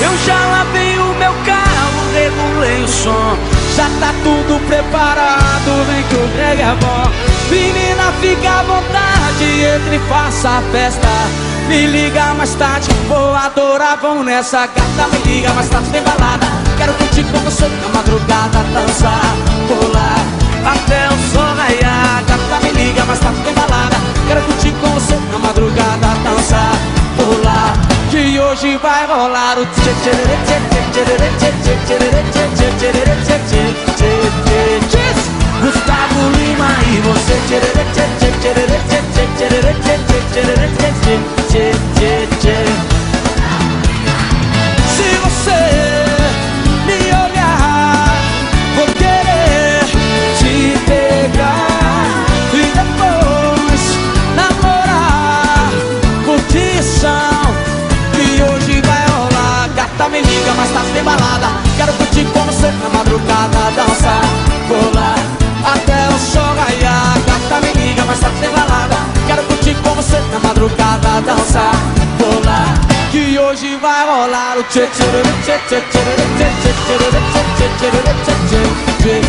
Eu já lavei o meu carro, regulei o som. Já tá tudo preparado, vem que o reggae é bom. Menina, fica à vontade, entre e faça a festa. Me liga mais tarde, vou adorar, vão nessa gata. Me liga mais tarde, tem balada. Quero curtir com você na madrugada Dançar, pular, até o You vai rolar o tchê tchê Gata me liga, mas tá sem balada Quero curtir com você na madrugada Dançar, colar até o sol raiar Gata me liga, mas tá sem balada Quero curtir com você na madrugada Dançar, pular Que hoje vai rolar o tchê tchê tchê tchê tchê tchê tchê tchê tchê tchê tchê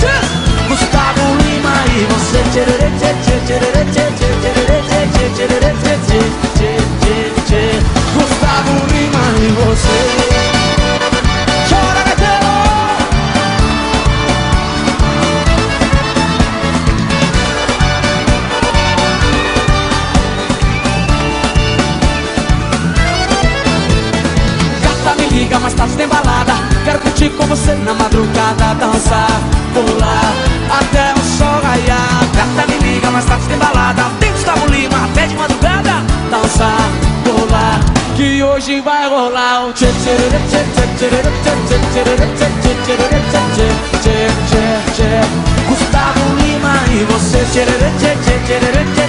tchê Gustavo Lima e você tchê tchê tchê tchê tchê tchê tchê tchê tchê tchê tá sem balada Quero curtir com você na madrugada Dançar, pular, até o sol raiar Gata me liga, mas tá sem balada Tem Gustavo Lima, até de madrugada Dançar, pular, que hoje vai rolar o tchê tchê tchê tchê tchê tchê tchê tchê tchê tchê tchê tchê Gustavo Lima e você tchê tchê tchê tchê tchê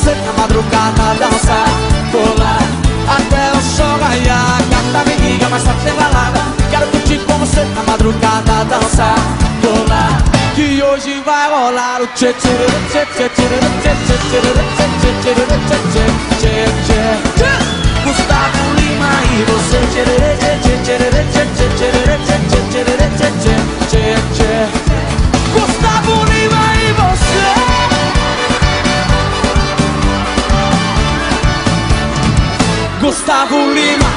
você na madrugada, dançar, colar até o sol raiar. Gata me liga, mas tá sem balada. Quero curtir com você na madrugada, dançar, colar que hoje vai rolar o tchê tchê tchê tchê tchê tchê tchê tchê tchê tchê tchê tchê tchê Gustavo Lima